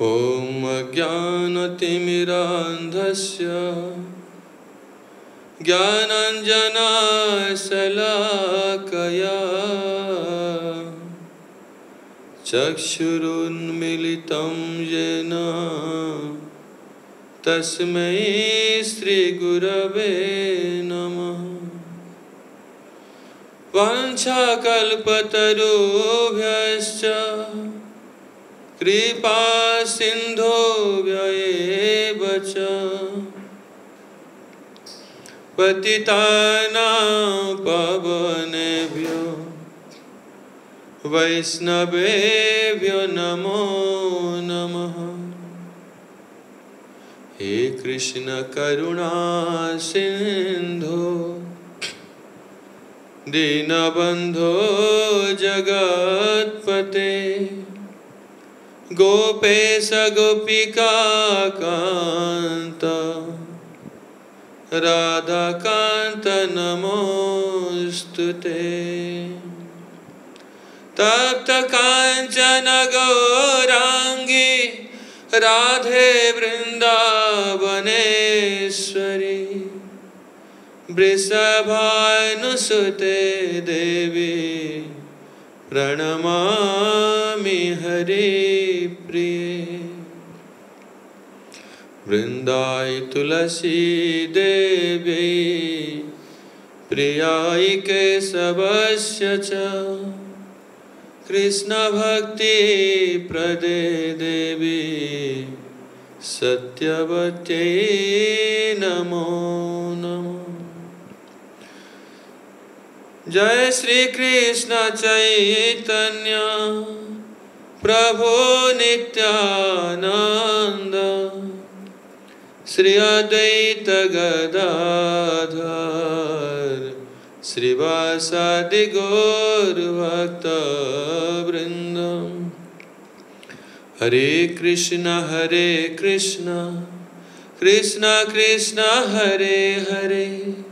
ॐ अज्ञानतिमिरान्धस्य ज्ञानाञ्जनाशलाकया चक्षुरुन्मिलितं येन। तस्मै श्रीगुरवे नमः। वाञ्छाकल्पतरुभ्यश्च। कृपा सिन्धो व्ययेव च पतितानां पवनेभ्यो। वैष्णवेभ्यो नमो नमः। हे कृष्ण करुणा सिन्धो दीनबन्धो जगत्पते। गोपेश गोपिकान्त राधाकान्त नमोऽस्तु ते तप्तकाञ्चन गौराङ्गी राधे वृन्दावनेश्वरी। वृषभानुसुते देवी। प्रणमामि हरिप्रिये वृन्दाय तुलसी देवी प्रियाय केशवस्य च। कृष्णभक्तिप्रदे देवी सत्यवत्यै नमो नमः। जय श्री कृष्ण चैतन्य प्रभु नित्यानंद श्री अद्वैत गदाधर श्रीवासादि गौर भक्त वृंद हरे Krishna Hare Krishna Krishna Krishna, Hare Hare.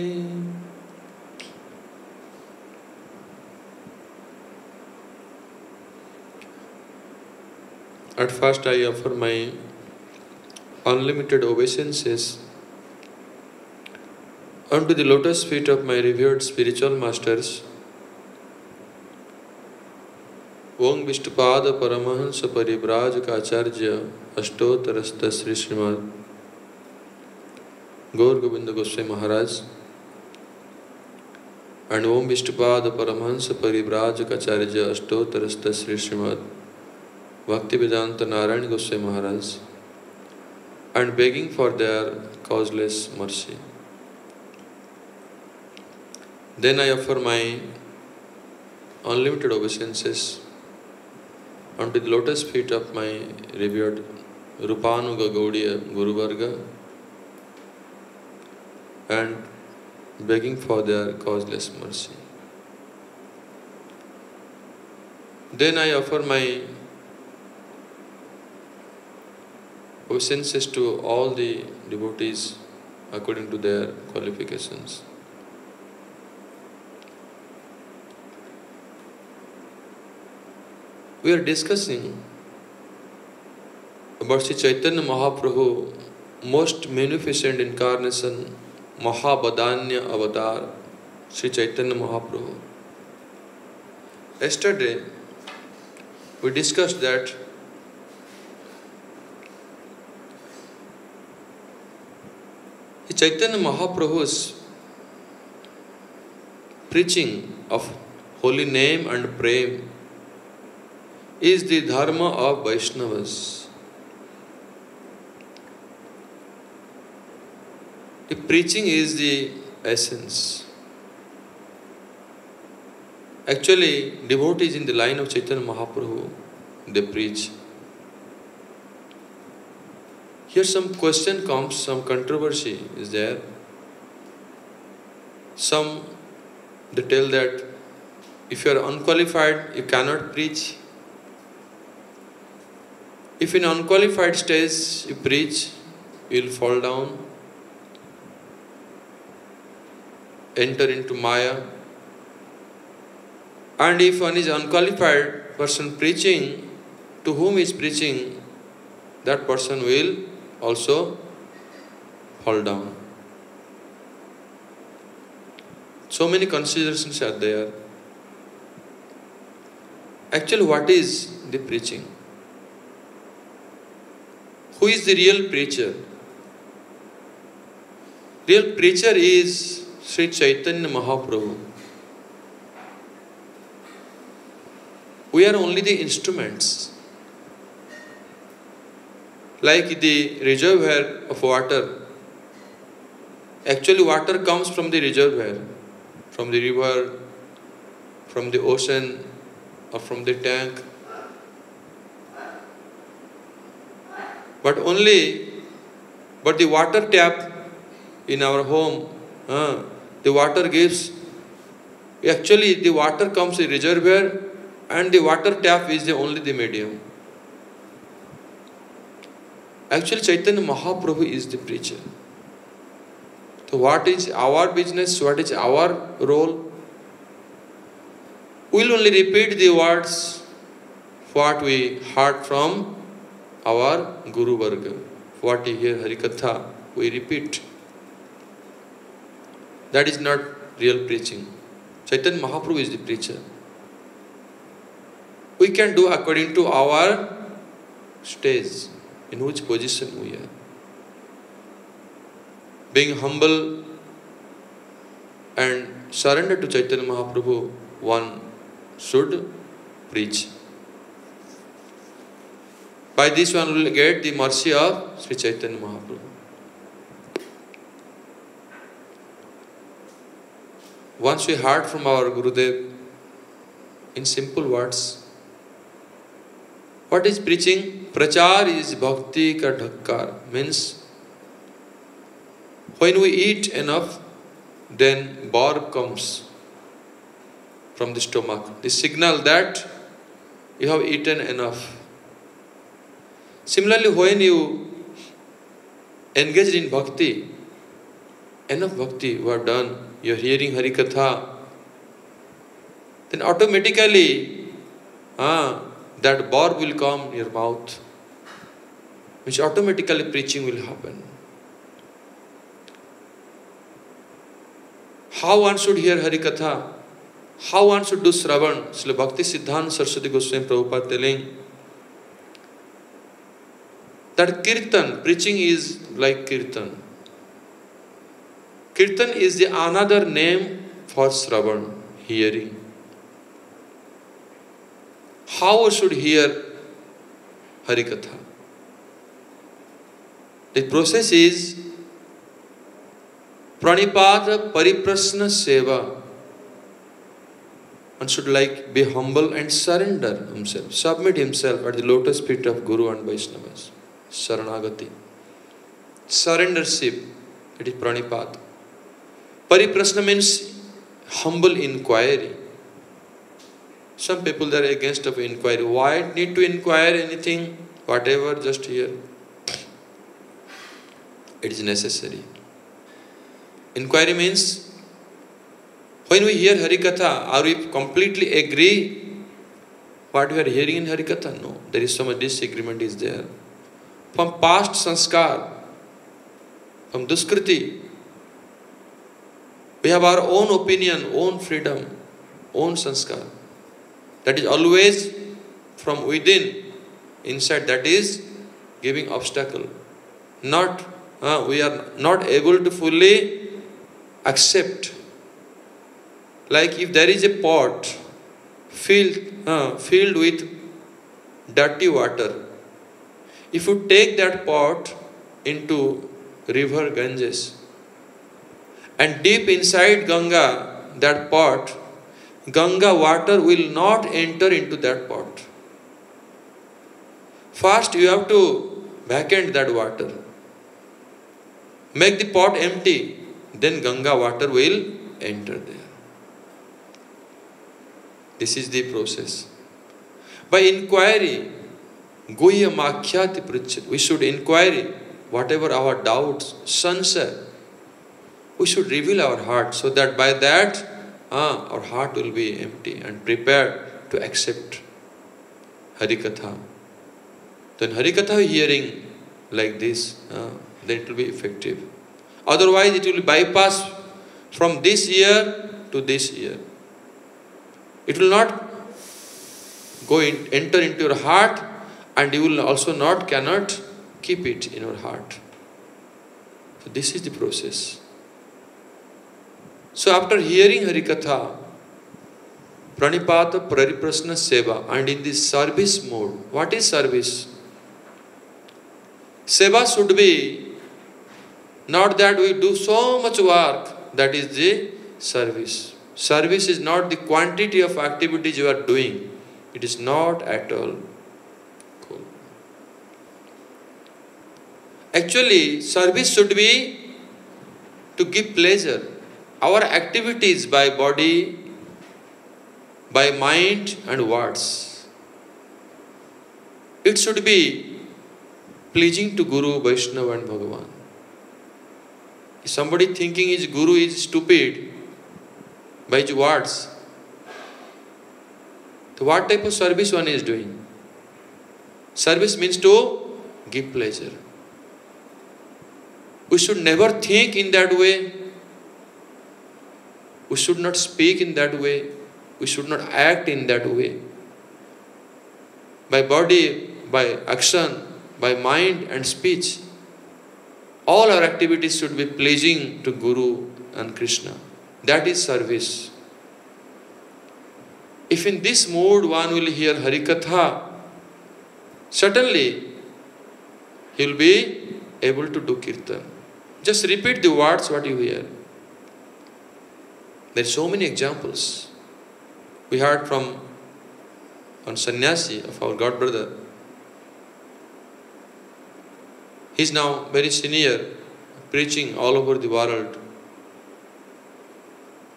At first, I offer my unlimited obeisances unto the lotus feet of my revered spiritual masters. Om Vishnupad Paramhans परिव्राज का आचार्य अष्टोत्तरस्त Shri Srimad Gaur Govind Goswami Maharaj and Om Vishnupad Paramahansa Parivrajakacarya Ashtottarasta Sri Srimad Bhaktivedanta Narayan Goswami Maharaj and begging for their causeless mercy. Then I offer my unlimited obeisances unto the lotus feet of my revered Rupanuga Gaudiya Guru Varga and begging for their causeless mercy. Then I offer my obeisances to all the devotees according to their qualifications. We are discussing about Sri Chaitanya Mahaprabhu, most magnificent incarnation, Mahabadanya avatar, Sri Chaitanya Mahaprabhu. Yesterday, we discussed that Chaitanya Mahaprabhu's preaching of holy name and prem is the dharma of Vaishnavas. The preaching is the essence. Actually, devotees in the line of Chaitanya Mahaprabhu, they preach. Here some question comes, some controversy is there. Some they tell that if you are unqualified, you cannot preach. If in unqualified stage you preach, you will fall down, enter into Maya. And if one is unqualified person preaching, to whom is preaching, that person will also fall down. So many considerations are there. Actually, what is the preaching? Who is the real preacher? Real preacher is Sri Chaitanya Mahaprabhu. We are only the instruments. Like the reservoir of water. Actually, water comes from the reservoir, from the river, from the ocean, or from the tank. But only, but the water tap in our home, uh, the water gives, actually the water comes in reservoir and the water tap is the only the medium. Actually, Chaitanya Mahaprabhu is the preacher. So, what is our business? What is our role? We will only repeat the words what we heard from our Guru Varga. What we hear Harikatha, we repeat. That is not real preaching. Chaitanya Mahaprabhu is the preacher. We can do according to our stage, in which position we are. Being humble and surrender to Chaitanya Mahaprabhu, one should preach. By this one will get the mercy of Sri Chaitanya Mahaprabhu. Once we heard from our Gurudev in simple words, what is preaching प्रचार is bhakti का ढक्कार means when we eat enough then burp comes from the stomach the signal that you have eaten enough similarly when you engage in bhakti enough bhakti you are done you are hearing Harikatha then automatically हाँ that barb will come in your mouth, which automatically preaching will happen. How one should hear Harikatha? How one should do Sravan? Srila Bhakti Siddhanta Saraswati Goswami Prabhupada telling that Kirtan, preaching is like Kirtan. Kirtan is the another name for Sravan, hearing. How we should hear Harikatha? The process is Pranipad Pariprasna Seva. One should like be humble and surrender himself, submit himself at the lotus feet of Guru and Vaishnavas. Saranagati. Surrendership, it is Pranipad. Pariprasna means humble inquiry. Some people are against of inquiry. Why need to inquire anything? Whatever, just here. It is necessary. Inquiry means when we hear Harikatha, are we completely agree what we are hearing in Harikatha? No. There is so much disagreement is there. From past sanskar, from duskriti, we have our own opinion, own freedom, own sanskar. That is always from within, inside, that is giving obstacle. Not, uh, we are not able to fully accept. Like if there is a pot filled, uh, filled with dirty water, if you take that pot into river Ganges and deep inside Ganga, that pot, Ganga water will not enter into that pot. First, you have to vacate that water. make the pot empty, then Ganga water will enter there. This is the process. By inquiry, Guya Makhyati Prichat, we should inquiry whatever our doubts, sansar, we should reveal our heart so that by that ah, our heart will be empty and prepared to accept Harikatha. Then Harikatha hearing like this, ah, then it will be effective. Otherwise, it will bypass from this year to this year. It will not go in, enter into your heart, and you will also not cannot keep it in your heart. So this is the process. So after hearing Harikatha, Pranipata Prariprasna Seva, and in this service mode, what is service? Seva should be not that we do so much work, that is the service. Service is not the quantity of activities you are doing, it is not at all. Cool. Actually, service should be to give pleasure. Our activities by body, by mind, and words. It should be pleasing to Guru, Vaishnava, and Bhagavan. If somebody thinking his Guru is stupid by his words, so what type of service one is doing? Service means to give pleasure. We should never think in that way. We should not speak in that way. We should not act in that way. By body, by action, by mind and speech, all our activities should be pleasing to Guru and Krishna. That is service. If in this mood one will hear Harikatha, certainly he will be able to do kirtan. Just repeat the words what you hear. There are so many examples. We heard from one sannyasi of our god brother. He is now very senior, preaching all over the world.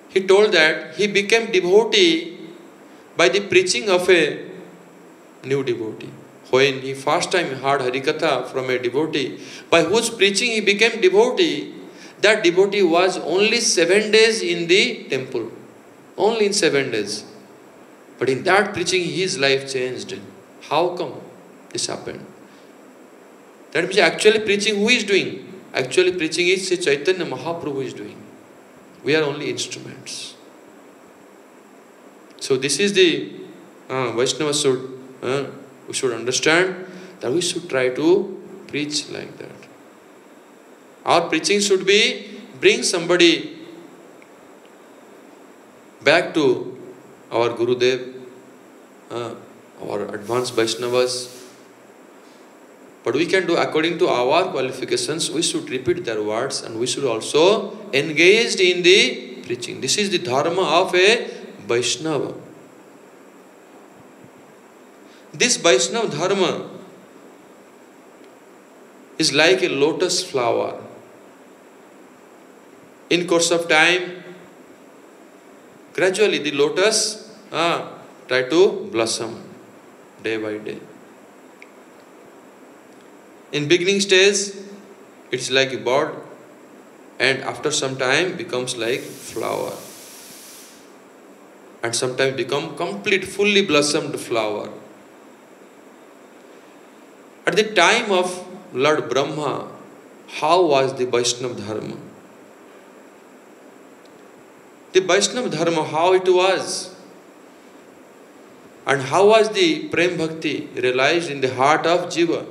He told that he became devotee by the preaching of a new devotee. When he first time heard Harikatha from a devotee, by whose preaching he became devotee, that devotee was only seven days in the temple. Only in seven days. But in that preaching, his life changed. How come this happened? That means actually preaching who is doing? Actually preaching is Chaitanya Mahaprabhu is doing. We are only instruments. So this is the uh, Vaishnava should uh, we should understand that we should try to preach like that. Our preaching should be bring somebody back to our Gurudev, uh, our advanced Vaishnavas. But we can do according to our qualifications, we should repeat their words and we should also engage in the preaching. This is the dharma of a Vaishnava. This Vaishnava dharma is like a lotus flower. In course of time, gradually the lotus ah, try to blossom day by day. In beginning stage, it's like a bud, and after some time becomes like flower, and sometimes become complete, fully blossomed flower. At the time of Lord Brahma, how was the Vaishnava Dharma? The Vaishnava Dharma, how it was? And how was the Prem Bhakti realized in the heart of Jiva?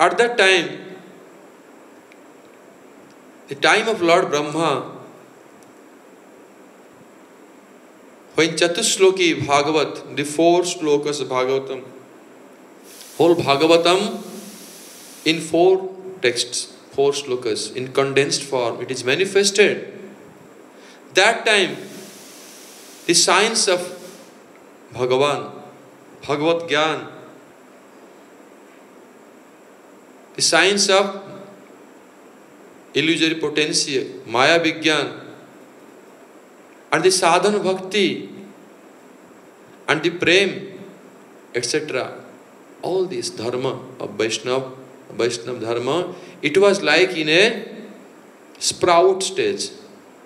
At that time, the time of Lord Brahma, when Chatushloki Bhagavat, the four slokas Bhagavatam, whole Bhagavatam in four texts, four slokas, in condensed form, it is manifested. That time, the science of Bhagavan, Bhagavad Gyan, the science of illusory potency, Maya Vigyan, and the sadhana bhakti, and the prem, etc. All this dharma of Vaishnava, Vaishnava dharma, it was like in a sprout stage,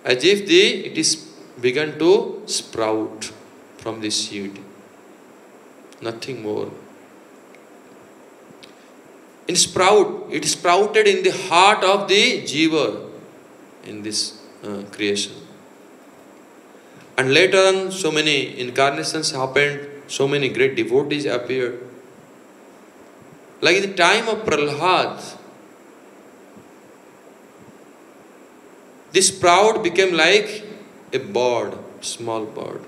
as if the it is begun to sprout from the seed. Nothing more. In sprout, it sprouted in the heart of the jiva in this uh, creation. And later on, so many incarnations happened, so many great devotees appeared. Like in the time of Prahlad, this sprout became like a bird, small bird.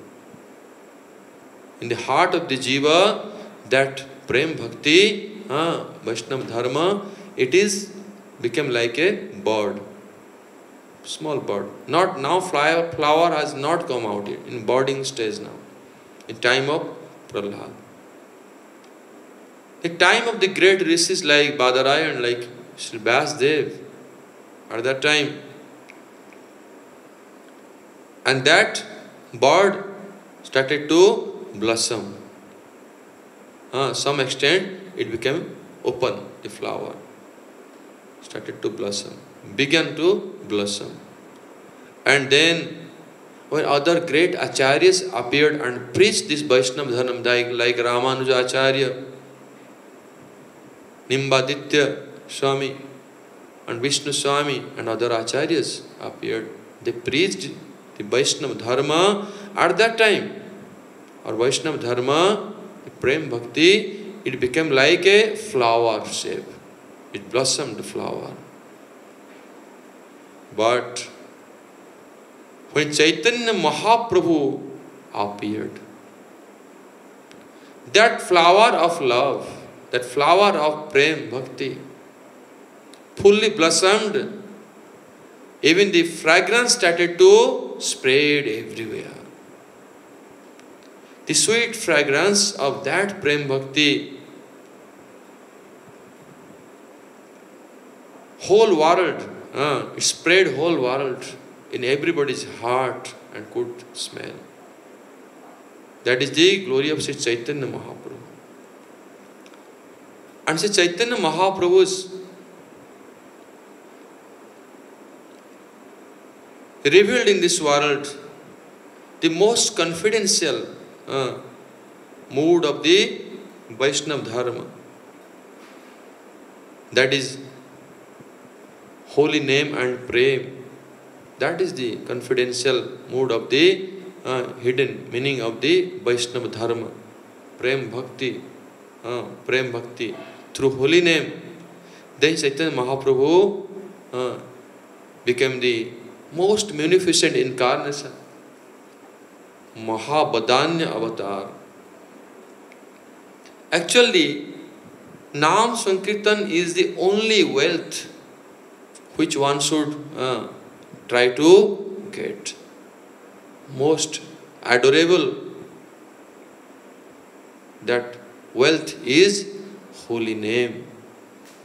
In the heart of the jiva, that prem bhakti, uh, Vaishnava dharma, it is became like a bird, small bird. Not now flower, flower has not come out yet, in budding stage now, in time of Prahlad. The time of the great rishis like Badarai and like Sri Dev, at that time, and that bud started to blossom. Uh, some extent it became open, the flower started to blossom, began to blossom. And then when other great acharyas appeared and preached this Vaishnava Dharma, like, like Ramanuja Acharya, Nimbaditya Swami, and Vishnu Swami, and other acharyas appeared. They preached the Vaishnava Dharma at that time. Or Vaishnava Dharma, the Prem Bhakti, it became like a flower shape. It blossomed flower. But when Chaitanya Mahaprabhu appeared, that flower of love, that flower of Prem Bhakti, fully blossomed even the fragrance started to spread everywhere. The sweet fragrance of that Prem Bhakti, whole world, uh, it spread whole world in everybody's heart and could smell. That is the glory of Sri Chaitanya Mahaprabhu. And Sri Chaitanya Mahaprabhu's revealed in this world the most confidential uh, mood of the Vaishnav Dharma. That is holy name and prem. That is the confidential mood of the uh, hidden meaning of the Vaishnava Dharma. Prem Bhakti. Uh, prem Bhakti. Through holy name, then Chaitanya Mahaprabhu uh, became the most munificent incarnation महाबदान्य अवतार actually nam sankirtan is the only wealth which one should try to get most adorable that wealth is holy name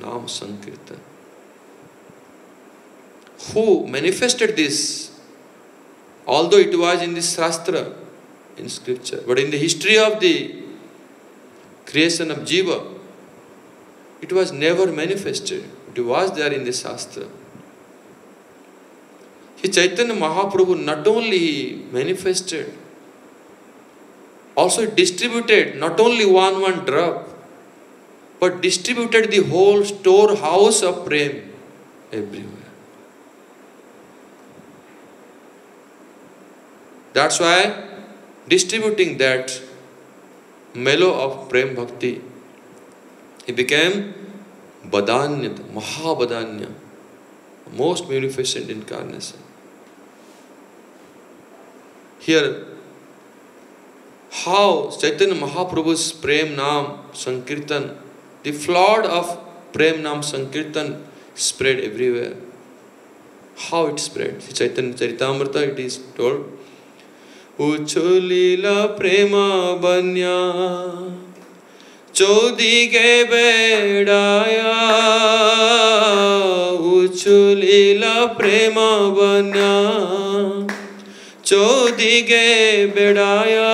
nam sankirtan who manifested this, although it was in the Shastra, in scripture, but in the history of the creation of Jiva, it was never manifested. It was there in the Shastra. He Chaitanya Mahaprabhu not only manifested, also distributed not only one one drop, but distributed the whole storehouse of prem everywhere. That's why distributing that mellow of Prem Bhakti, he became Badanya, Mahabadanya, most munificent incarnation. Here, how Chaitanya Mahaprabhu's Prem Nam Sankirtan, the flood of Prem Nam Sankirtan spread everywhere. How it spread? Chaitanya Charitamrita, it is told उछलिल प्रेम बन्या। चौदी के बेड़ाया। उछलिल प्रेम बन्या। चौदी के बेड़ाया।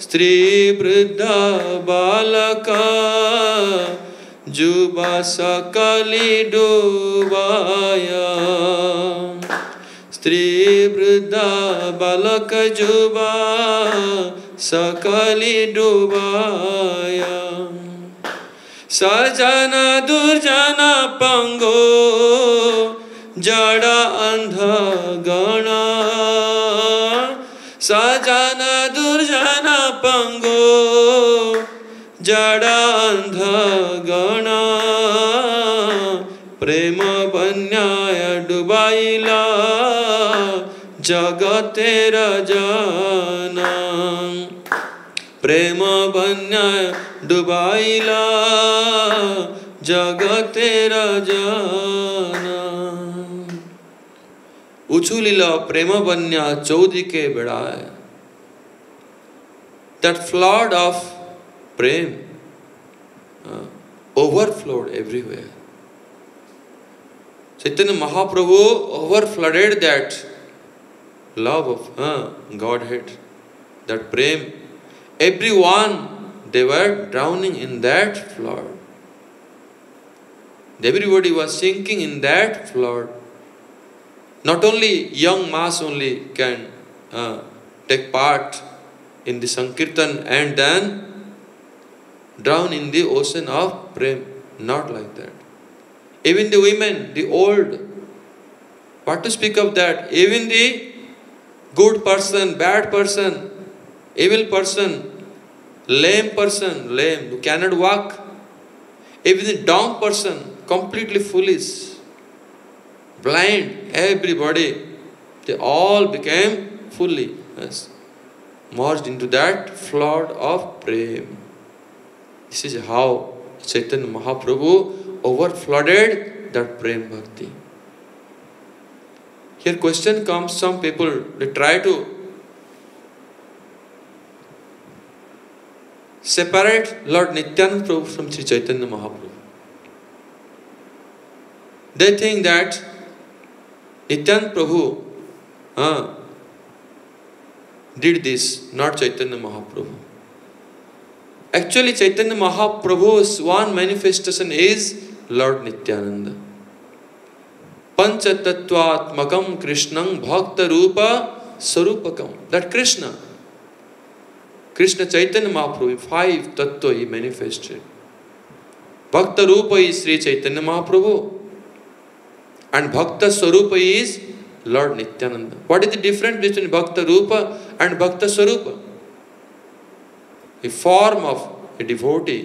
स्त्री वृद्ध बालक। जुबा सकली डूबाया। बालक जुबा सकली डूबाया सजना दुर्जन पंगो जड़ा अंध गणा सजना दुर्जन पंगो जड़ा अंध गणा प्रेम बन्याय डुबाइला जगत राजना प्रेम बन्य डुबाइला जगत राजना उछू लीला प्रेम बन्या चौधरी के बेड़ा है। That flood of prem overflowed everywhere Chaitanya Mahaprabhu over flooded that love of uh, Godhead, that prem. Everyone, they were drowning in that flood. Everybody was sinking in that flood. Not only young mass only can uh, take part in the Sankirtan and then drown in the ocean of prem. Not like that. Even the women, the old, what to speak of that? Even the good person, bad person, evil person, lame person, lame, who cannot walk, even the dumb person, completely foolish, blind, everybody, they all became fully yes, merged into that flood of prem. This is how Chaitanya Mahaprabhu overflooded that prem bhakti. Here question comes, some people, they try to separate Lord Nityananda Prabhu from Sri Chaitanya Mahaprabhu. They think that Nityananda Prabhu uh, did this, not Chaitanya Mahaprabhu. Actually, Chaitanya Mahaprabhu's one manifestation is Lord Nityananda. पंचतत्वात्मकम कृष्णं भक्त रूप स्वरूपकम that Krishna Krishna Chaitanya Mahaprabhu five tattva manifested bhakta rup is Shri Chaitanya Mahaprabhu and bhakta swarup is Lord Nityananda what is the difference between bhakta rup and bhakta swarup a form of a devotee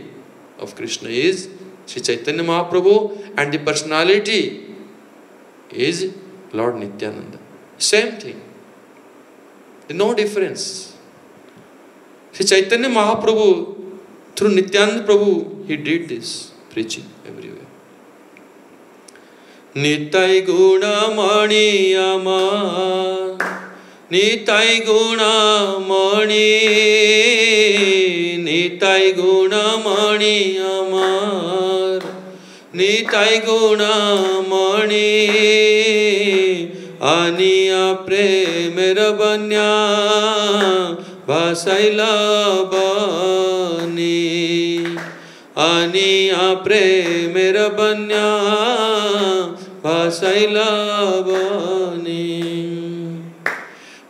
of Krishna is Shri Chaitanya Mahaprabhu and the personality is Lord Nityananda. Same thing. No difference. Sri Chaitanya Mahaprabhu, through Nityananda Prabhu, he did this preaching everywhere. Nitai গুণমণি আমার নিতাই গুণমণি নিতাই গুণমণি আমার নিতাই গুণমণি আনিয়া প্রেমের বন্যা ভাসাইলা বানি আনিয়া প্রেমের বন্যা ভাসাইলা বানি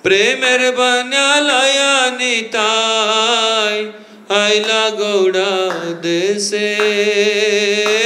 প্রেমের বনালয়া নিতাই আইলা গৌড়া দেশে প্রেমের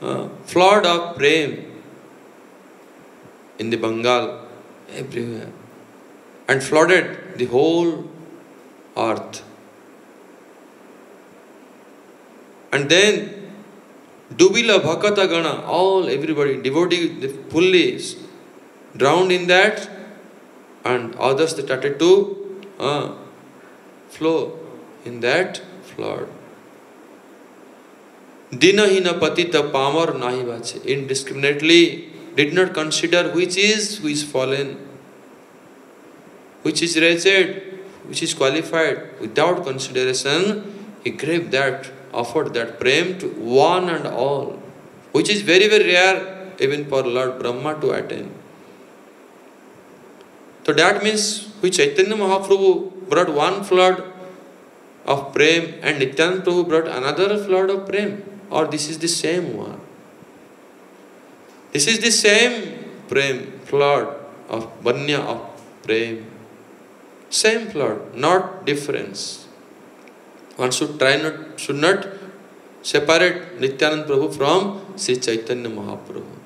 uh, flood of prem in the Bengal, everywhere, and flooded the whole earth. And then Dubila Bhakata Gana, all everybody, devotee, fully drowned in that, and others started to uh, flow in that flood. Dinahina Patita Pamar Nahivache, indiscriminately did not consider which is who is fallen, which is wretched, which is qualified. Without consideration, he gave that, offered that prem to one and all, which is very, very rare even for Lord Brahma to attain. So that means which Chaitanya Mahaprabhu brought one flood of prem and Nityananda Prabhu brought another flood of prem और this is the same one this is the same prem flood of one of prem same flood not difference one should try not should not separate Nityananda Prabhu from Shri Chaitanya Mahaprabhu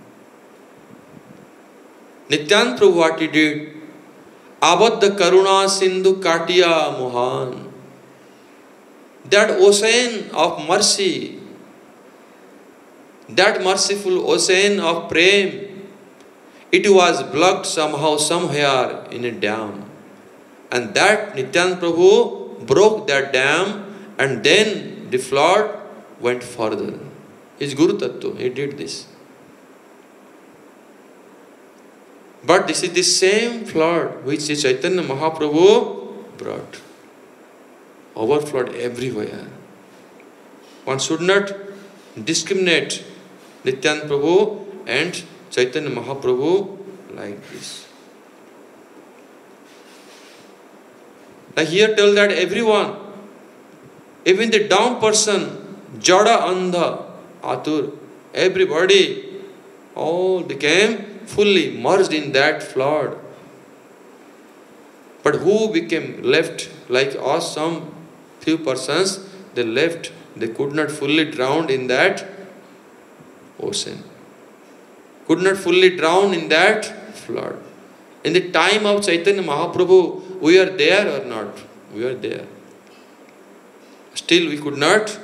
Nityananda Prabhu what he did आबद्ध करुणा सिंधु काटिया Mohan that ocean of mercy that merciful ocean of prem, it was blocked somehow, somewhere in a dam. And that Nityan Prabhu broke that dam and then the flood went further. His Guru Tattva, he did this. But this is the same flood which Chaitanya Mahaprabhu brought. Overflowed everywhere. One should not discriminate Nityan Prabhu and Chaitanya Mahaprabhu like this. Like here tell that everyone, even the down person, Jada Andha, Atur, everybody all became fully merged in that flood. But who became left like us, some few persons, they left, they could not fully drown in that ocean. Could not fully drown in that flood. In the time of Chaitanya Mahaprabhu, we are there or not? We are there. Still, we could not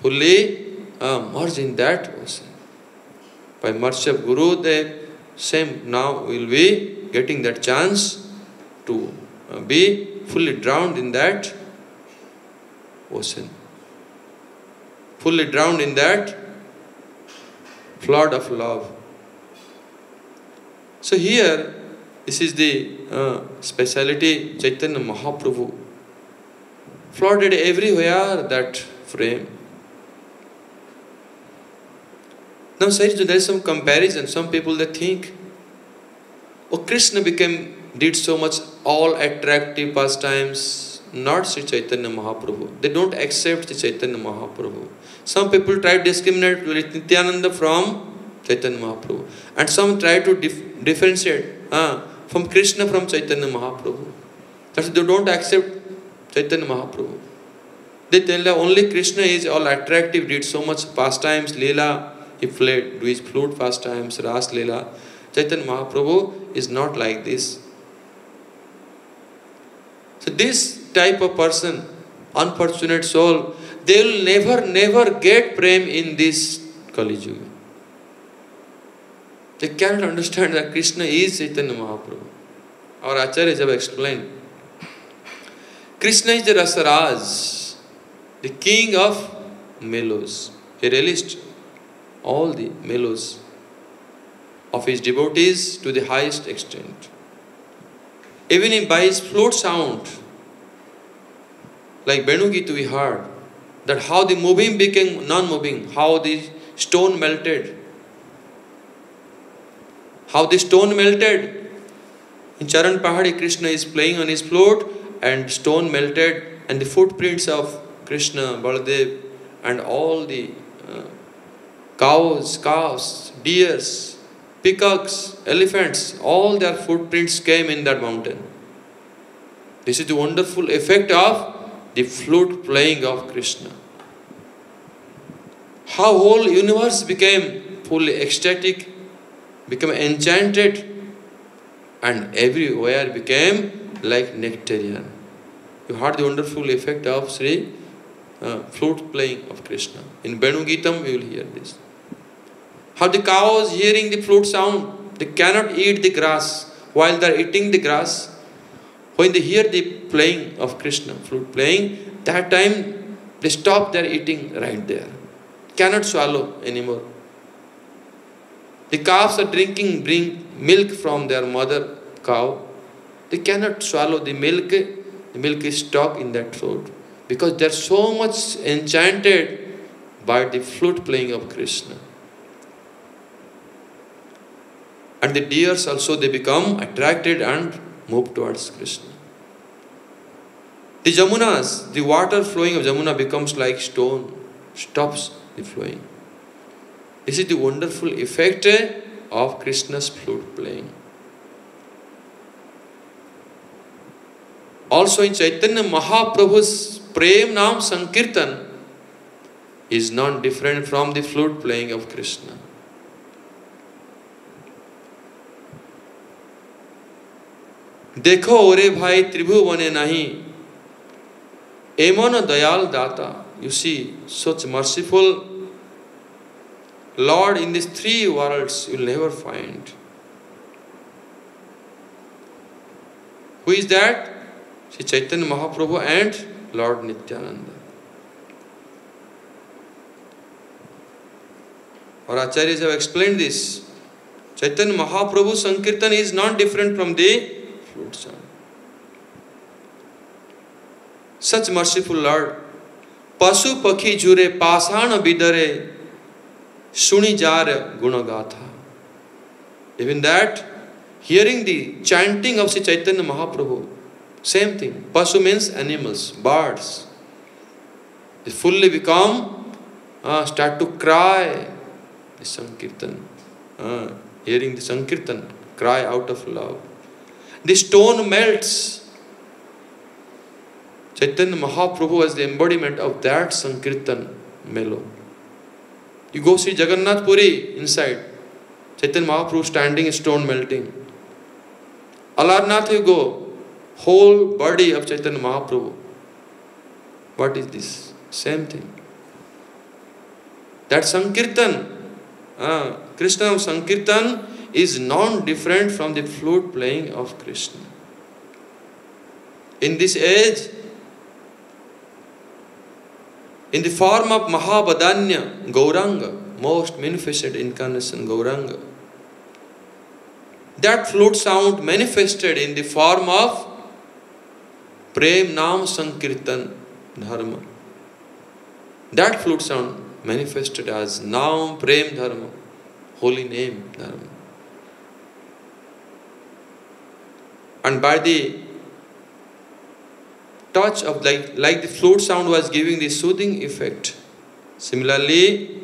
fully uh, merge in that ocean. By mercy of Guru, the same now will be getting that chance to uh, be fully drowned in that ocean. Fully drowned in that flood of love. So here, this is the uh, speciality Chaitanya Mahaprabhu. Flooded everywhere that frame. Now, there is some comparison. Some people they think, oh, Krishna became did so much all attractive pastimes, not Sri Chaitanya Mahaprabhu. They don't accept the Chaitanya Mahaprabhu. Some people try to discriminate Nityananda from Chaitanya Mahaprabhu. And some try to dif- differentiate uh, from Krishna from Chaitanya Mahaprabhu. That's they don't accept Chaitanya Mahaprabhu. They tell that only Krishna is all attractive, did so much pastimes, Leela, he played, do his flute pastimes, Ras Leela. Chaitanya Mahaprabhu is not like this. So this type of person, unfortunate soul, they will never, never get prem in this Kali Yuga. They cannot understand that Krishna is Chaitanya Mahaprabhu. Our Acharyas have explained. Krishna is the Rasaraj, the king of mellows. He released all the mellows of his devotees to the highest extent. Even by his flute sound, like Benugitu we heard, that how the moving became non-moving, how the stone melted. How the stone melted. In Charan Pahadi, Krishna is playing on his flute and stone melted and the footprints of Krishna, Baladev and all the uh, cows, calves, deers, peacocks, elephants, all their footprints came in that mountain. This is the wonderful effect of the flute playing of Krishna. How whole universe became fully ecstatic, became enchanted, and everywhere became like nectarian. You heard the wonderful effect of Sri uh, flute playing of Krishna. In Benu Gitam, you will hear this. How the cows hearing the flute sound, they cannot eat the grass while they are eating the grass. When they hear the playing of Krishna, flute playing, that time they stop their eating right there. Cannot swallow anymore. The calves are drinking bring milk from their mother cow. They cannot swallow the milk. The milk is stuck in that throat because they're so much enchanted by the flute playing of Krishna. And the deers also they become attracted and move towards Krishna. The Jamunas, the water flowing of Jamuna becomes like stone, stops the flowing. This is the wonderful effect of Krishna's flute playing. Also in Chaitanya Mahaprabhu's Prem Nam Sankirtan is not different from the flute playing of Krishna. देखो ओरे भाई त्रिभुवने नहीं। एमन दयाल दाता you see such merciful Lord in this three worlds you never find who is that Shri Chaitanya Mahaprabhu and Lord Nityananda और Acharya have explained this. Chaitanya mahaprabhu sankirtan is not different from the flute sound. Such merciful Lord, पशु पखी झुरे पाषाण बिदरे सुनी जार गुणगाथा even that hearing the chanting of Sri Chaitanya Mahaprabhu same thing pasu means animals birds they fully become uh, start to cry the sankirtan uh, hearing the sankirtan cry out of love the stone melts. Chaitanya Mahaprabhu was the embodiment of that Sankirtan mellow. You go see Jagannath Puri inside. Chaitanya Mahaprabhu standing, stone melting. Alarnath you go, whole body of Chaitanya Mahaprabhu. What is this? Same thing. That Sankirtan, uh, Krishna Sankirtan is non-different from the flute playing of Krishna. In this age, in the form of Mahabadanya, Gauranga, most manifested incarnation Gauranga, that flute sound manifested in the form of Prem Nam Sankirtan Dharma. That flute sound manifested as Nam Prem Dharma, holy name Dharma. And by the touch of like, like the flute sound was giving the soothing effect. Similarly,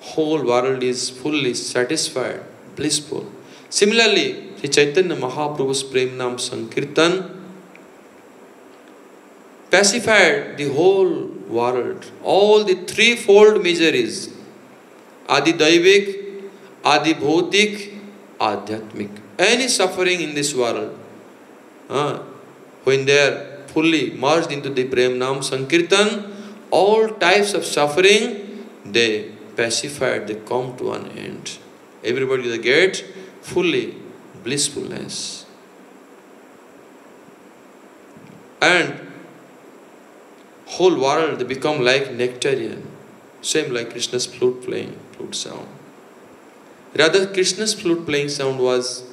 whole world is fully satisfied, blissful. Similarly, Sri Chaitanya Mahaprabhu's Prem Nam Sankirtan pacified the whole world, all the threefold miseries, Adi Daivik, Adi Bhautik, Adhyatmik. Any suffering in this world, uh, when they are fully merged into the Prem Nam Sankirtan, all types of suffering, they pacified, they come to an end. Everybody they get fully blissfulness. And whole world they become like nectarian. Same like Krishna's flute playing, flute sound. Rather, Krishna's flute playing sound was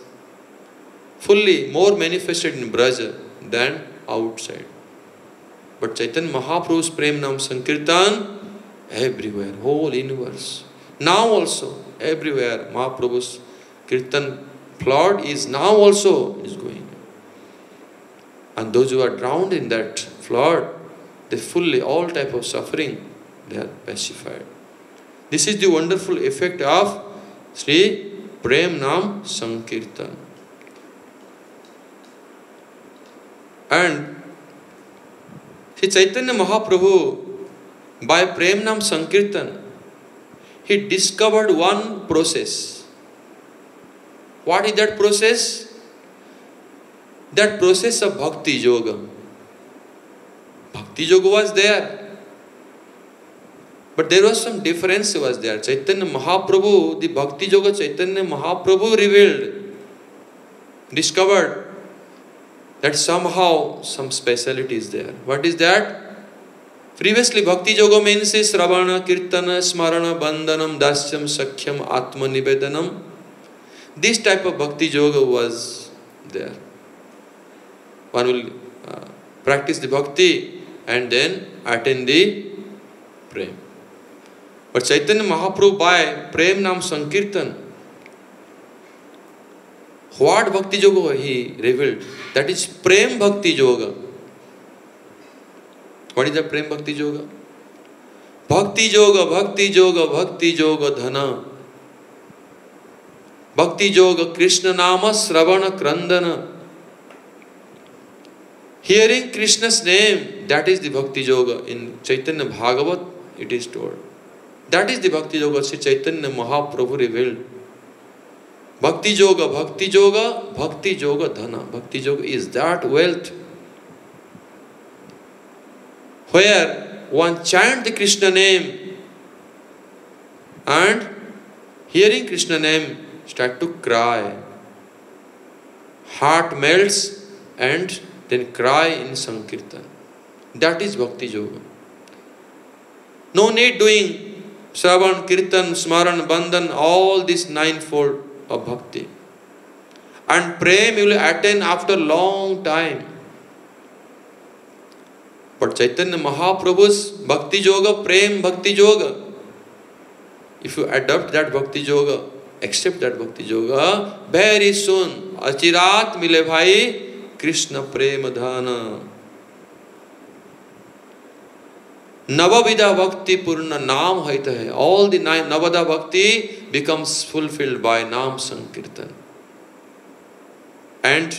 fully more manifested in Braja than outside. But Chaitanya Mahaprabhu's Prem Nam Sankirtan everywhere, whole universe. Now also, everywhere, Mahaprabhu's Kirtan flood is now also is going. And those who are drowned in that flood, they fully, all type of suffering, they are pacified. This is the wonderful effect of Sri Prem Nam Sankirtan. And Shri Chaitanya Mahaprabhu by prem nam sankirtan he discovered one process what is that process that process of bhakti yoga bhakti yoga was there but there was some difference was there Chaitanya Mahaprabhu the bhakti yoga Chaitanya Mahaprabhu revealed discovered that somehow some speciality is there. What is that? Previously, Bhakti Yoga means Sravana, Kirtana, Smarana, Bandhanam, Dasyam, Sakhyam, Atma Nivedanam. This type of Bhakti Yoga was there. One will uh, practice the Bhakti and then attend the Prem. But Chaitanya Mahaprabhu by Prem Nam Sankirtan, what Bhakti Yoga he revealed? That is Prem Bhakti Yoga. What is the Prem Bhakti Yoga? Bhakti Yoga, Bhakti Yoga, Bhakti Yoga Dhana. Bhakti Yoga Krishna Nama Sravana Krandana. Hearing Krishna's name, that is the Bhakti Yoga. In Chaitanya Bhagavat, it is told. That is the Bhakti Yoga Sri Chaitanya Mahaprabhu revealed. Bhakti योग भक्ति जोग भक्ति जोग धन। Bhakti yoga is that wealth where one chant Krishna name and hearing Krishna name start to cry heart melt and then cry in sankirtan that is भक्ति jog no need doing shravan कीर्तन स्मरण बंधन all this nine fold of bhakti. And prem you will attain after long time. But Chaitanya Mahaprabhu's Bhakti Yoga, Prem Bhakti Yoga, if you adopt that Bhakti Yoga, accept that Bhakti Yoga, very soon, Achirat mile bhai, Krishna Prem Dhana. नवविदा भक्ति पूर्ण नाम हित है all the navadha bhakti becomes fulfilled by nam संकीर्तन and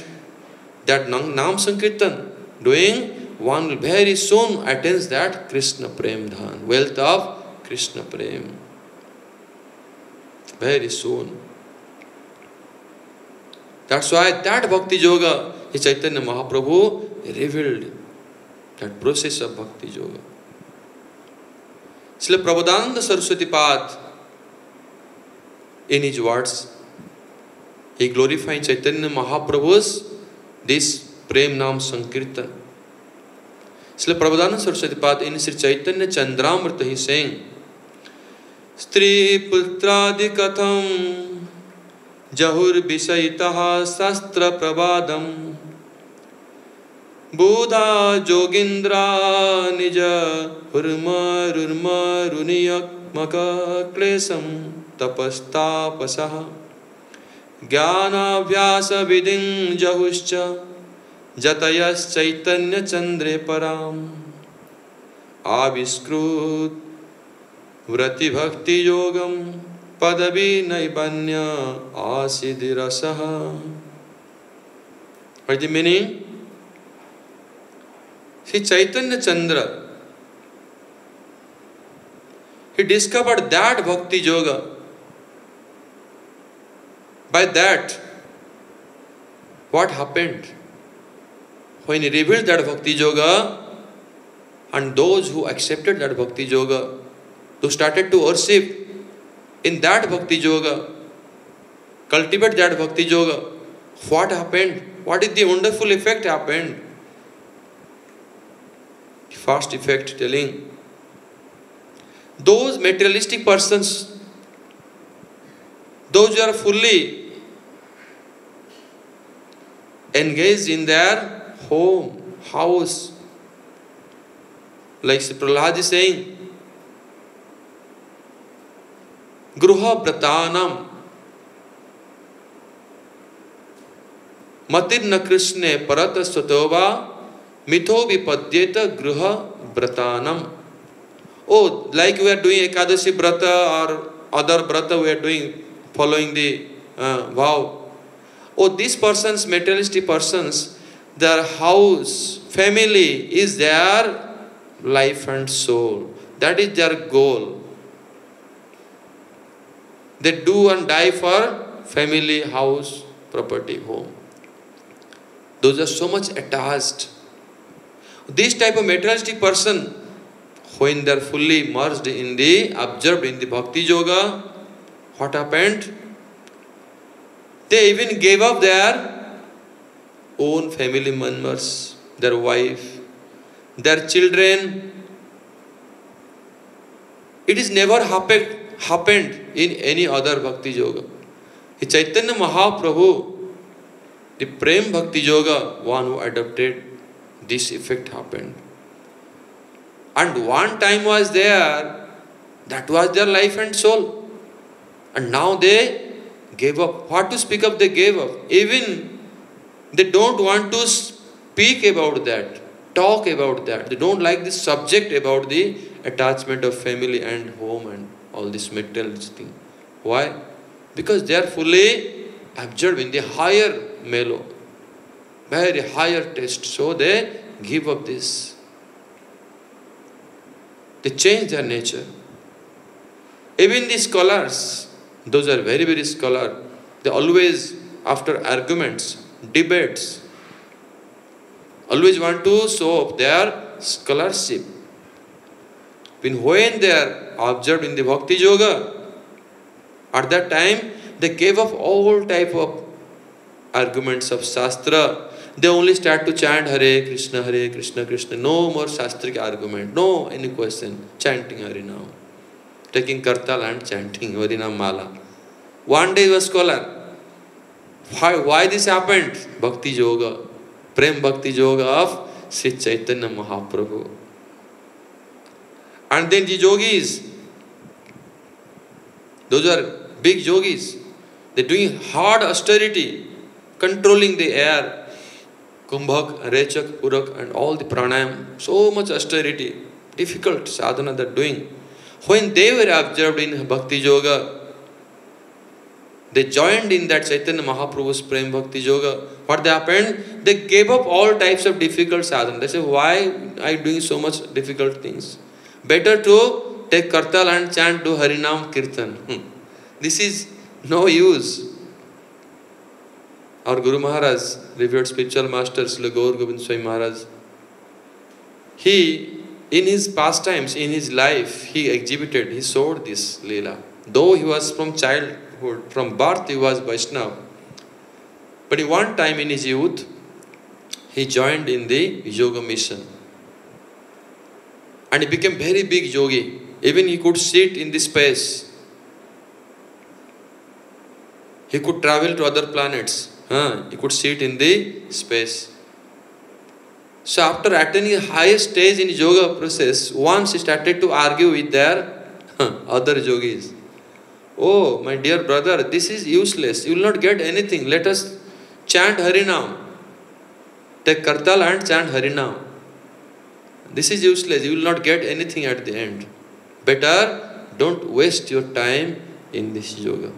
that nam sankirtan doing one very soon attains that Krishna prem dhan wealth of Krishna prem very soon that's why that bhakti yoga Chaitanya Mahaprabhu revealed that process of bhakti yoga इसलिए प्रबोधानंद सरस्वती पाद in his words, he glorified chaitanya mahaprabhu's this prem nam sankirtan. इसलिए प्रबोधानंद सरस्वती पाद in Shri Chaitanya चंद्रामृत he saying स्त्री पुत्रादि कथम जहुर विषयितः शास्त्र प्रवादम बुधा जोगिन्द्रा निज हुर्मरुर्मरुनियक्मकक्लेशं तपस्तापसः। ज्ञानाभ्यासविधिं जहुश्च जतयश्चैतन्यचन्द्रे पराम्। आविष्कृत व्रतिभक्तियोगं पदवी नैबन्य आसिदिरसः meaning? Shri Chaitanya Chandra. He discovered that bhakti yoga by that what happened when reveal that bhakti yoga and those who accepted that bhakti yoga to started to worship in that bhakti yoga cultivate that bhakti yoga what happened what is wonderful effect happened first effect telling those materialistic persons those who are fully engaged in their home house like Prahlad is saying gruha pratanam matir na krishne parata swatova मिथो विपद्येत गृह व्रतानम। ओ like we are doing Ekadashi vrat और other vrat we are doing following the bhav oh this person materialistic person their house family is their life and soul that is their goal they do and die for family house property home those are so much attached this type of materialistic person when they are fully merged in the, absorbed in the bhakti yoga, what happened? They even gave up their own family members, their wife, their children. It is never happened, happened in any other bhakti yoga. Chaitanya Mahaprabhu, the Prem Bhakti Yoga, one who adopted this effect happened. And one time was there, that was their life and soul. And now they gave up. What to speak of, they gave up. Even they don't want to speak about that, talk about that. They don't like the subject about the attachment of family and home and all this material thing. Why? Because they are fully absorbed in the higher mellow, very higher taste. So they give up this. They change their nature. Even the scholars, those are very, very scholar, they always, after arguments, debates, always want to show up their scholarship. When, when they are observed in the Bhakti Yoga, at that time they gave up all type of arguments of Shastra they only start to chant Hare Krishna Hare Krishna Krishna no more shastric argument no any question chanting Hari nam taking kartal and chanting Hari nam mala one day your scholar why this happened bhakti yoga prem bhakti yoga of Shri Chaitanya Mahaprabhu and then the yogis those are big yogis they doing hard austerity controlling the air Kumbhak, Rechak, Purak, and all the pranayam, so much austerity, difficult sadhana they're doing. When they were observed in Bhakti Yoga, they joined in that Chaitanya Mahaprabhu's Prem Bhakti Yoga. What happened? They gave up all types of difficult sadhana. They said, Why are you doing so much difficult things? Better to take Kartal and chant to Harinam Kirtan. Hmm. This is no use. Our Guru Maharaj, revered spiritual master Srila Gaur Gobind Swami Maharaj, he, in his pastimes, in his life, he exhibited, he showed this Leela. Though he was from childhood, from birth he was Vaishnava. But one time in his youth, he joined in the yoga mission. And he became very big yogi. Even he could sit in the space. He could travel to other planets. Uh, you could sit in the space. So after attaining the highest stage in yoga process, once he started to argue with their other yogis. Oh, my dear brother, this is useless. You will not get anything. Let us chant Harinam. Take Kartal and chant Harinam. This is useless. You will not get anything at the end. Better don't waste your time in this yoga.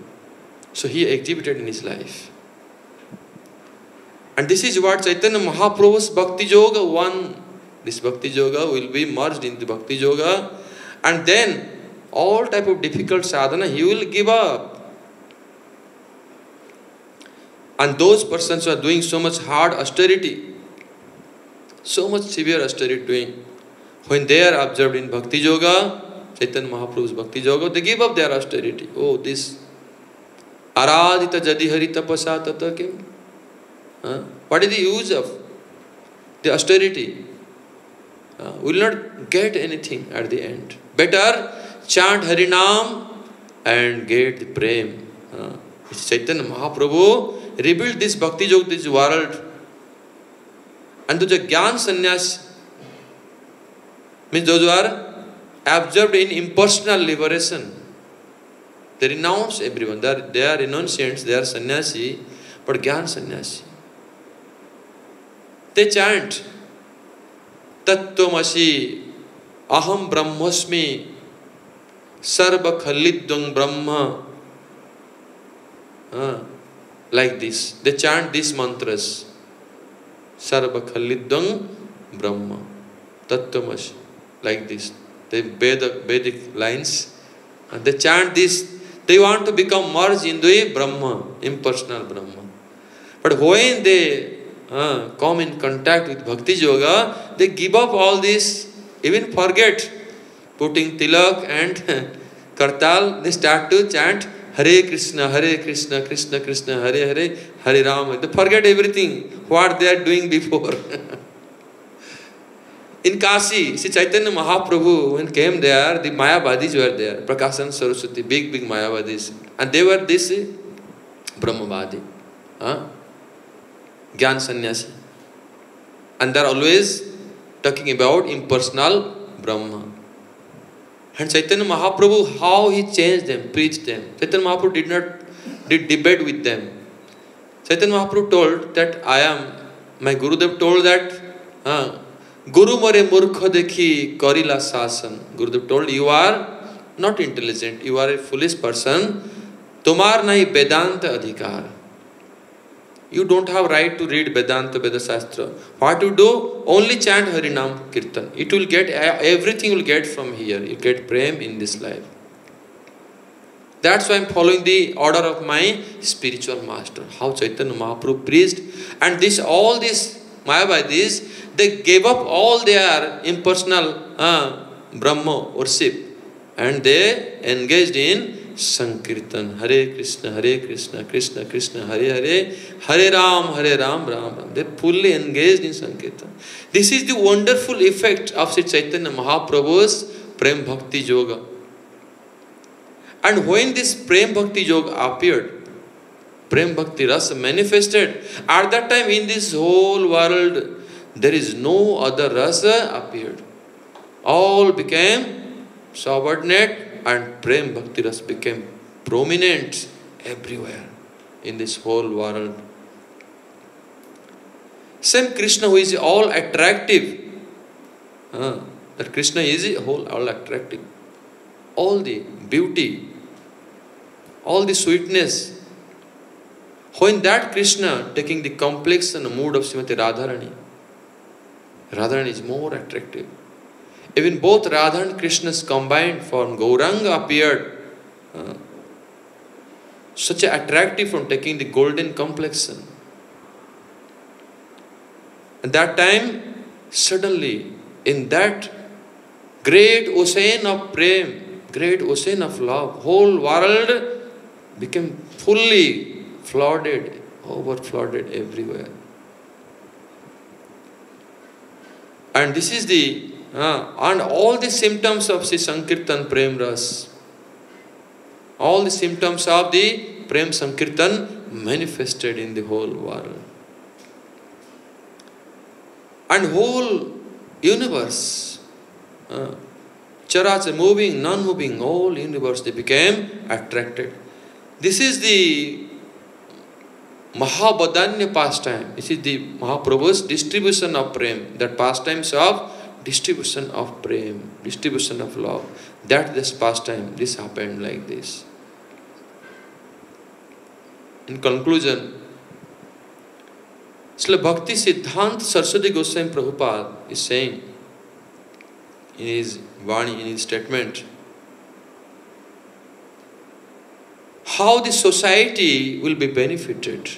So he exhibited in his life. And this is what Chaitanya Mahaprabhu's Bhakti Yoga one. This Bhakti Yoga will be merged into Bhakti Yoga. And then all type of difficult sadhana he will give up. And those persons who are doing so much hard austerity, so much severe austerity doing, when they are observed in Bhakti Yoga, Chaitanya Mahaprabhu's Bhakti Yoga, they give up their austerity. Oh, this Aradita Jadi Hari Tapasa Tata Kim. Uh, what is the use of the austerity? Uh, we will not get anything at the end. Better chant Harinam and get the prem. Uh, Chaitanya Mahaprabhu rebuilt this bhakti yoga, this world. And are Gyan Sannyas means those who are absorbed in impersonal liberation. They renounce everyone. They are, they are renunciants, they are sannyasi, but Gyan Sannyasi. They chant Tattvamasi Aham Brahmasmi Sarva Khalidvang Brahma. Uh, like this. They chant these mantras. Sarva Khalidvang Brahma. Tattvamasi. Like this. They Vedic, Vedic lines. And they chant this. They want to become merged into a Brahma, impersonal Brahma. But when they uh, come in contact with Bhakti Yoga, they give up all this, even forget putting tilak and kartal, they start to chant Hare Krishna, Hare Krishna, Krishna Krishna, Hare Hare, Hare Rama. They forget everything what they are doing before. In Kashi, Sri Chaitanya Mahaprabhu, when came there, the Mayavadis were there. Prakashan Saraswati, big, big Mayavadis. And they were this Brahmavadi. Huh? Jnana sannyasi. And are always talking about impersonal Brahma and Chaitanya Mahaprabhu how he change them preach them Chaitanya Mahaprabhu did not did debate with them Chaitanya Mahaprabhu told that I am my Gurudev told that हाँ गुरु मरे मूर्ख देखी करिला शासन Gurudev told you are not intelligent you are a foolish person तुम्हार नहीं वेदांत अधिकार You don't have right to read Vedanta Veda Shastra. What you do? Only chant Harinam Kirtan. It will get, everything will get from here. You get prem in this life. That's why I'm following the order of my spiritual master. How Chaitanya Mahaprabhu preached. And this, all these Mayavadis, they gave up all their impersonal uh, Brahma worship. And they engaged in Sankirtan, Hare Krishna, Hare Krishna, Krishna Krishna, Hare Hare, Hare Ram, Hare Ram, Ram Ram. They're fully engaged in Sankirtan. This is the wonderful effect of Sri Chaitanya Mahaprabhu's Prem Bhakti Yoga. And when this Prem Bhakti Yoga appeared, Prem Bhakti Rasa manifested, at that time in this whole world, there is no other rasa appeared. All became subordinate and Prem Bhakti Ras became prominent everywhere in this whole world. Same Krishna who is all attractive. Uh, that Krishna is whole all attractive. All the beauty, all the sweetness. When that Krishna taking the complex and mood of Srimati Radharani, Radharani is more attractive. Even both Radha and Krishna's combined form, Gauranga appeared. Uh, such a attractive from taking the golden complexion. At that time, suddenly, in that great ocean of prem, great ocean of love, whole world became fully flooded, over flooded everywhere. And this is the uh, and all the symptoms of the Sankirtan Prem Ras, all the symptoms of the Prem Sankirtan manifested in the whole world. And whole universe, uh, Charach, moving, non-moving, all universe, they became attracted. This is the Mahabadanya pastime. This is the Mahaprabhu's distribution of prem, that pastimes of distribution of prem, distribution of love. That this pastime, this happened like this. In conclusion, Srila Bhakti Siddhant Saraswati Goswami Prabhupada is saying in his Vani, in his statement, how the society will be benefited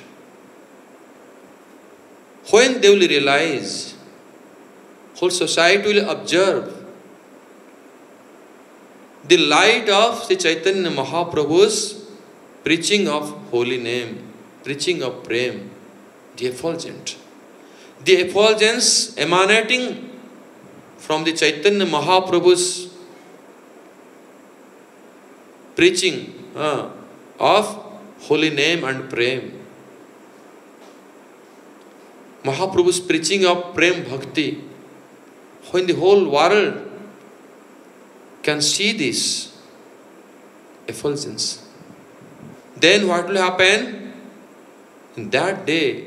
when they will realize whole society will observe the light of Sri Chaitanya Mahaprabhu's preaching of holy name, preaching of prem, the effulgent. The effulgence emanating from the Chaitanya Mahaprabhu's preaching uh, of holy name and prem. Mahaprabhu's preaching of prem bhakti when the whole world can see this effulgence, then what will happen? In that day,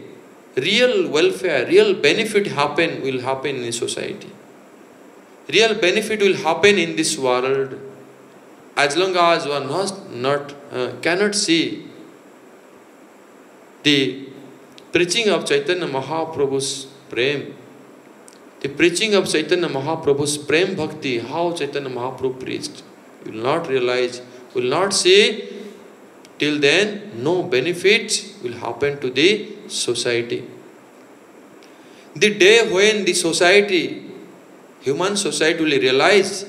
real welfare, real benefit happen will happen in society. Real benefit will happen in this world as long as one not, not uh, cannot see the preaching of Chaitanya Mahaprabhu's prem the preaching of Chaitanya Mahaprabhu's Prem Bhakti, how Chaitanya Mahaprabhu preached, will not realize, will not see, till then no benefit will happen to the society. The day when the society, human society will realize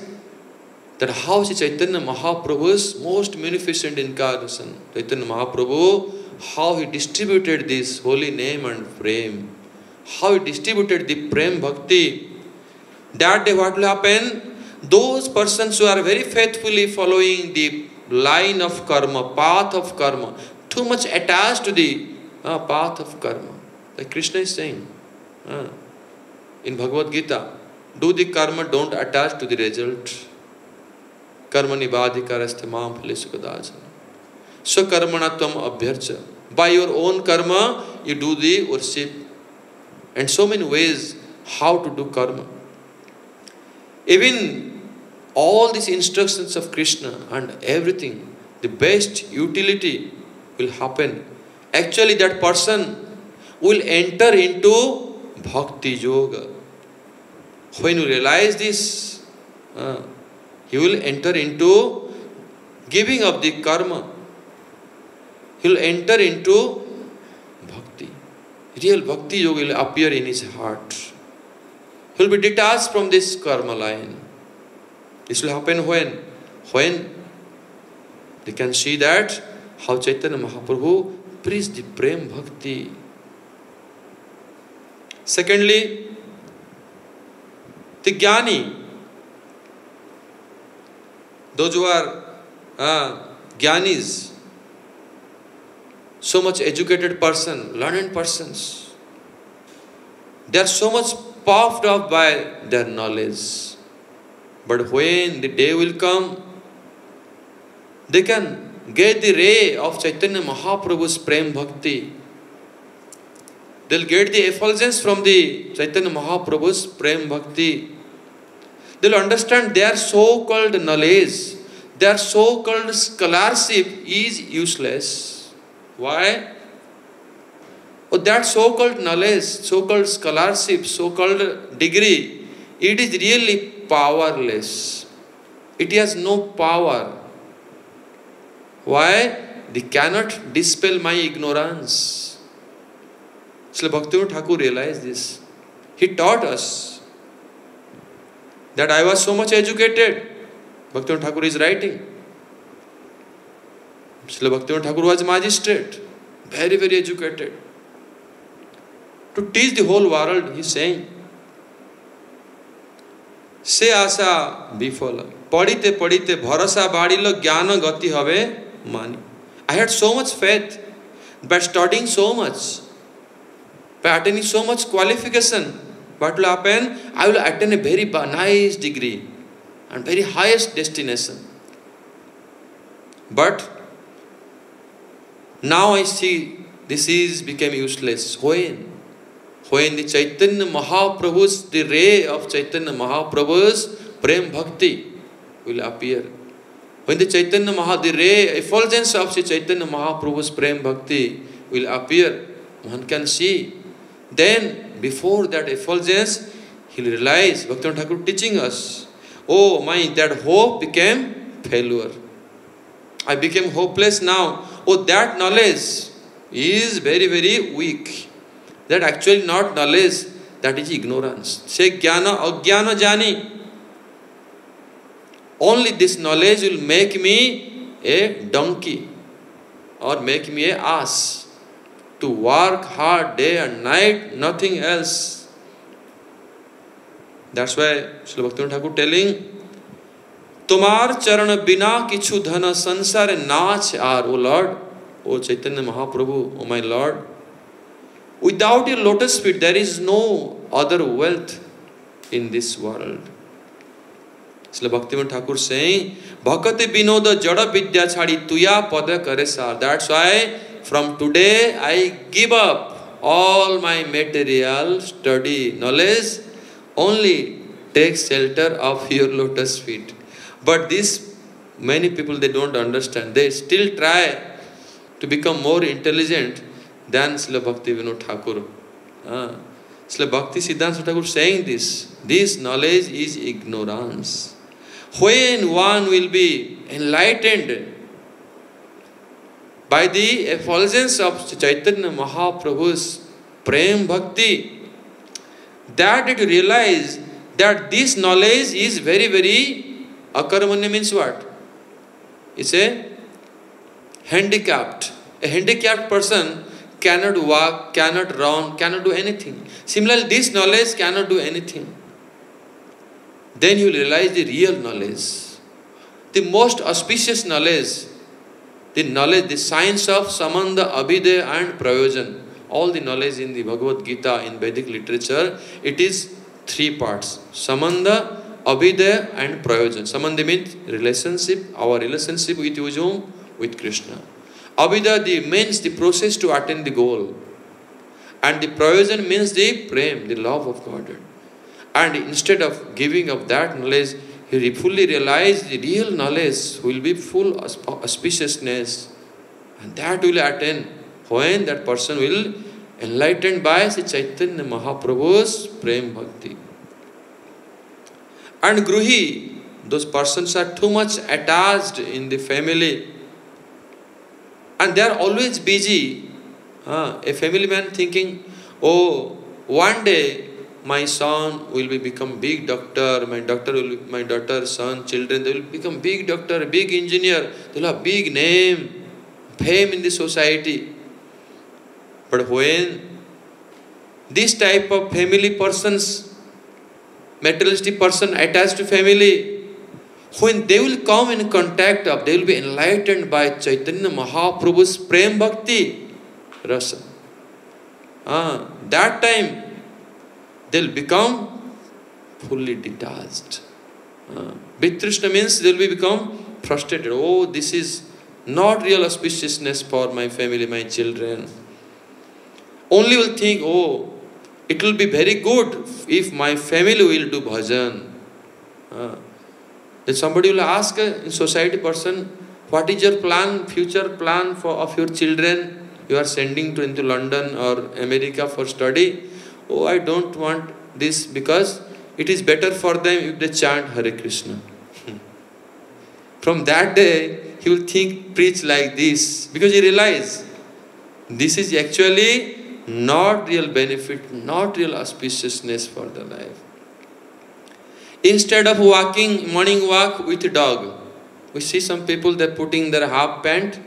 that how Sri Chaitanya Mahaprabhu's most munificent incarnation, Chaitanya Mahaprabhu, how he distributed this holy name and prem, how he distributed the prem bhakti. That day, what will happen? Those persons who are very faithfully following the line of karma, path of karma, too much attached to the uh, path of karma. Like Krishna is saying uh, in Bhagavad Gita, do the karma, don't attach to the result. कर्म निबाधिकारस्थ माम फले सुखदाच स्वकर्मणा तम अभ्यर्च by your own karma you do the worship and so many ways how to do karma even all these instructions of krishna and everything the best utility will happen actually that person will enter into bhakti yoga when you realize this uh, he will enter into giving up the karma. He will enter into. Real bhakti yoga will appear in his heart. He will be detached from this karma line. This will happen when? When they can see that how Chaitanya Mahaprabhu preached the Prem Bhakti. Secondly, the Jnani, those who are uh, Gyanis, so much educated person, learned persons, they are so much puffed up by their knowledge. But when the day will come, they can get the ray of Chaitanya Mahaprabhu's Prem Bhakti. They'll get the effulgence from the Chaitanya Mahaprabhu's Prem Bhakti they'll understand their so-called knowledge, their so-called scholarship is useless. Why? Oh, that so-called knowledge, so-called scholarship, so-called degree, it is really powerless. It has no power. Why? They cannot dispel my ignorance. So Bhaktivinoda Thakur realized this. He taught us that I was so much educated. Bhaktivinoda Thakur is writing. Srila Bhaktivinoda Thakur was magistrate, very, very educated. To teach the whole world, he is saying, से आशा विफल पढ़ीते पढ़ीते भरोसा बाढ़िल ज्ञान गति हवे मानी I had so much faith by studying so much, by attaining so much qualification, what will happen? I will attain a very nice degree and very highest destination. But now I see this is became useless. When? When the Chaitanya Mahaprabhu's, the ray of Chaitanya Mahaprabhu's Prem Bhakti will appear. When the Chaitanya Maha, the ray, effulgence of Sri Chaitanya Mahaprabhu's Prem Bhakti will appear, one can see. Then before that effulgence, he'll realize, Bhaktivinoda Thakur teaching us, oh my, that hope became failure. I became hopeless now. Oh, that knowledge is very, very weak. That actually not knowledge, that is ignorance. Say jnana, ajnana jani. Only this knowledge will make me a donkey or make me a ass to work hard day and night, nothing else. That's why Srila Bhaktivinoda Thakur telling, तुमार चरण बिना किछु धन संसार नाच आर, ओ Lord, oh Chaitanya Mahaprabhu, oh my Lord. Without your lotus feet there is no other wealth in this world इसलिए भक्ति में ठाकुर से भकत विनोद जड़ विद्या छाड़ी तुया पद करे सार। That's why from today I give up all my material study knowledge only take shelter of your lotus feet But this, many people, they don't understand. They still try to become more intelligent than Srila Bhakti Vinod Thakur. Uh, Srila Bhakti Siddhanta Thakur saying this. This knowledge is ignorance. When one will be enlightened by the effulgence of Chaitanya Mahaprabhu's Prem Bhakti, that it realize that this knowledge is very, very Akarmanya means what? It's a handicapped. A handicapped person cannot walk, cannot run, cannot do anything. Similarly, this knowledge cannot do anything. Then you realize the real knowledge. The most auspicious knowledge, the knowledge, the science of Samanda, Abhidaya and Prayojan. All the knowledge in the Bhagavad Gita, in Vedic literature, it is three parts. Samanda, Abhidaya and Prayojan. Samanda means relationship, our relationship with whom? With Krishna. Abhidaya means the process to attain the goal. And the Prayojan means the prem, the love of God. And instead of giving of that knowledge, he fully realized the real knowledge will be full auspiciousness. And that will attain when that person will enlightened by Sri Chaitanya Mahaprabhu's Prem Bhakti. And Gruhi, those persons are too much attached in the family and they are always busy. Uh, a family man thinking, oh, one day my son will be become big doctor, my doctor will be, my daughter, son, children, they will become big doctor, big engineer, they'll have big name, fame in the society. But when this type of family persons, materialistic person attached to family, when they will come in contact of, they will be enlightened by Chaitanya Mahaprabhu's Prem Bhakti Rasa. Ah, that time they'll become fully detached. Uh, Vitrishna means they'll be become frustrated. Oh, this is not real auspiciousness for my family, my children. Only will think, oh, it will be very good if my family will do bhajan. Uh, then somebody will ask in society person, what is your plan, future plan for of your children? You are sending to into London or America for study. Oh, I don't want this because it is better for them if they chant Hare Krishna. From that day, he will think, preach like this because he realize this is actually not real benefit, not real auspiciousness for the life. Instead of walking morning walk with dog, we see some people they're putting their half pant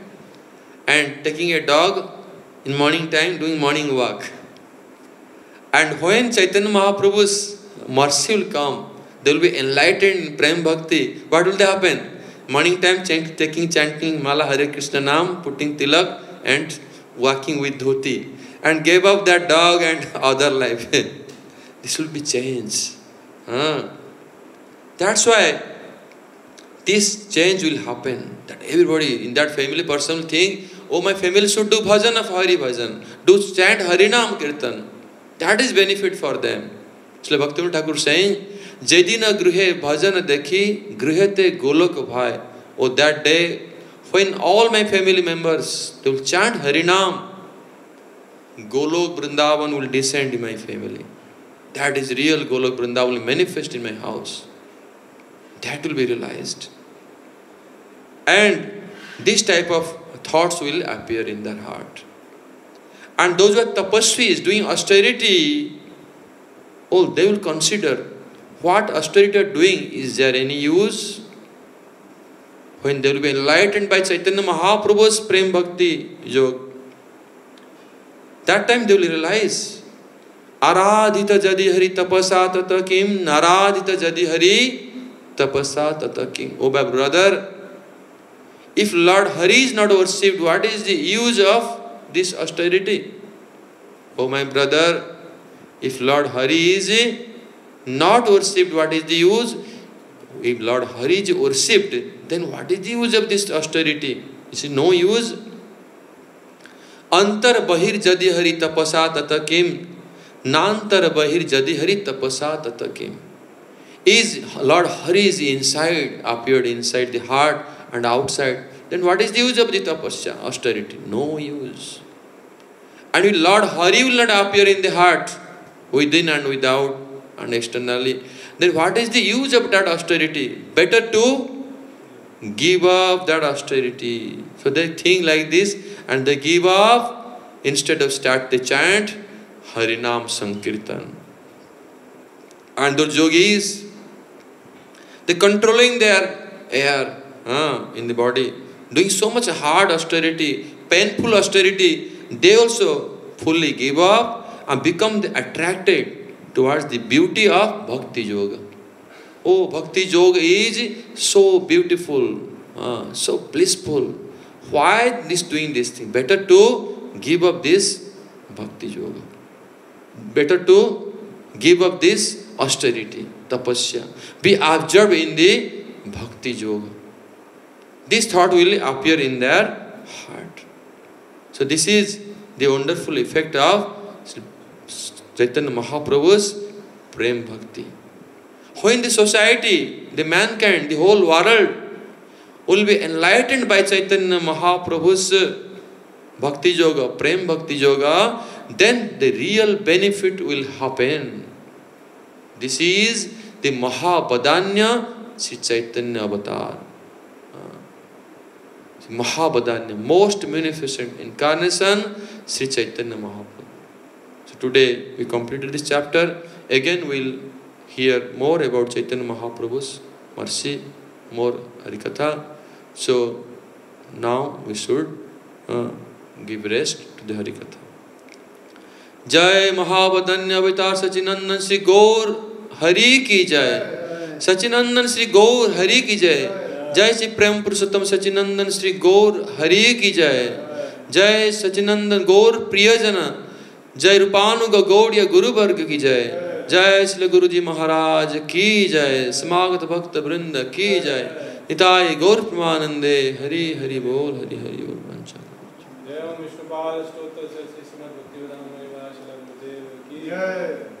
and taking a dog in morning time doing morning walk. And when Chaitanya Mahaprabhu's mercy will come, they will be enlightened in Prem Bhakti. What will they happen? Morning time chant, taking chanting Mala Hare Krishna Nam, putting tilak and walking with dhoti. And gave up that dog and other life. this will be changed. Huh? That's why this change will happen. That everybody in that family person will think, oh, my family should do bhajan of Hari bhajan, do chant Harinam Kirtan. That is benefit for them. So Bhaktivinoda Thakur saying, Jedina gruhe bhajan dekhi grihete golok bhai. Oh, that day when all my family members they will chant Harinam, Golok Vrindavan will descend in my family. That is real Golok Vrindavan will manifest in my house. That will be realized. And this type of thoughts will appear in their heart. And those who are tapasvis doing austerity, oh, they will consider what austerity are doing, is there any use? When they will be enlightened by Chaitanya Mahaprabhu's Prem Bhakti Yog, that time they will realize Aradhita jadi hari tapasa tata kim naradhita jadi hari tapasa tata king. Oh my brother, if Lord Hari is not worshipped, what is the use of this austerity? Oh my brother, if Lord Hari is not worshipped, what is the use? If Lord Hari is worshipped, then what is the use of this austerity? Is no use? अंतर बहिर्जदि हरि तपसा तत किम? नांतर बहिर्जदि हरि तपसा तत किम? Is Lord Hari is in appeared in the heart and outside then what is the use of the tapasya austerity no use and Lord Hari will not appear in the heart within and without and externally then what is the use of that austerity better to give up that austerity so they think like this and they give up instead of start the chant Harinam Sankirtan. And those yogis, They're controlling their air uh, in the body, doing so much hard austerity, painful austerity. They also fully give up and become attracted towards the beauty of Bhakti Yoga. Oh, Bhakti Yoga is so beautiful, uh, so blissful. Why this doing this thing? Better to give up this Bhakti Yoga. Better to give up this austerity, tapasya. Be absorbed in the Bhakti Yoga. This thought will appear in their heart. So this is the wonderful effect of Chaitanya Mahaprabhu's Prem Bhakti. When the society, the mankind, the whole world will be enlightened by Chaitanya Mahaprabhu's Bhakti Yoga, Prem Bhakti Yoga, then the real benefit will happen. This is the Mahabadanya Sri Chaitanya Avatar. Mahabadanya, most magnificent incarnation, Sri Chaitanya Mahaprabhu. So today we completed this chapter. Again we'll hear more about Chaitanya Mahaprabhu's mercy, more Harikatha. So now we should uh, give rest to the Harikatha. जय महावदन्य अवतार सचिनंदन श्री गौर हरि की जय। सचिनंदन श्री गौर हरि की जय। जय श्री प्रेम पुरुषोत्तम सचिनंदन श्री गौर हरि की जय। जय सचिनंदन गौर प्रियजन। जय रूपानुग गौड़ गुरु वर्ग की जय। जय श्री गुरु जी महाराज की जय। समागत भक्त वृंद की जय। हिताय गौर प्रमानंदे हरि हरि बोल हरि हरि बोल वंशा जय विष्णुपाल स्तोत्र से श्री श्रीमद् भक्तिवेदांत की। जय।